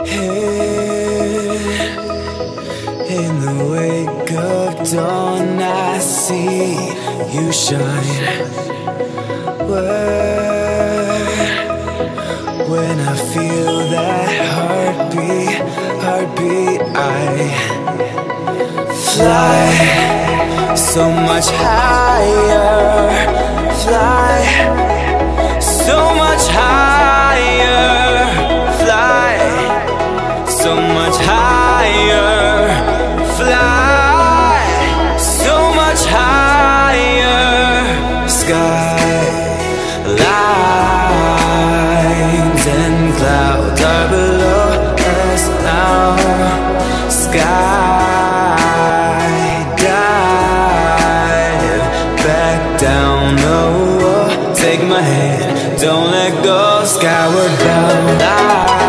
In the wake of dawn, I see you shine. Where, when I feel that heartbeat, heartbeat, I fly so much higher. Fly so much Sky dive back down the oh, wall. Take my hand, don't let go. Skyward bound. Skyward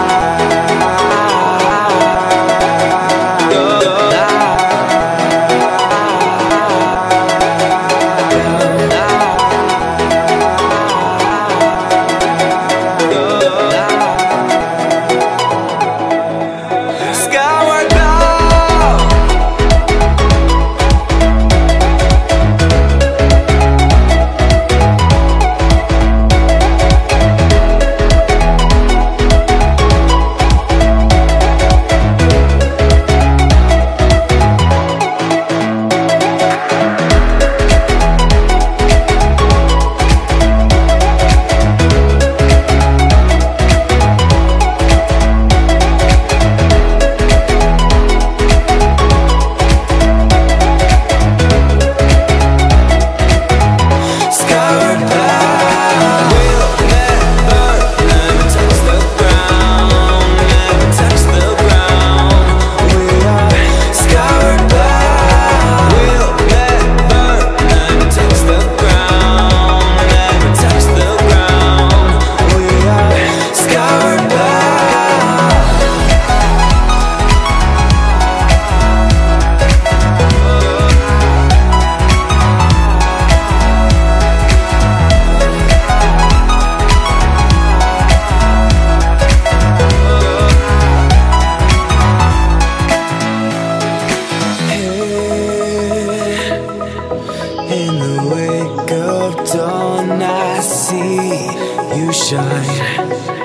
you shine.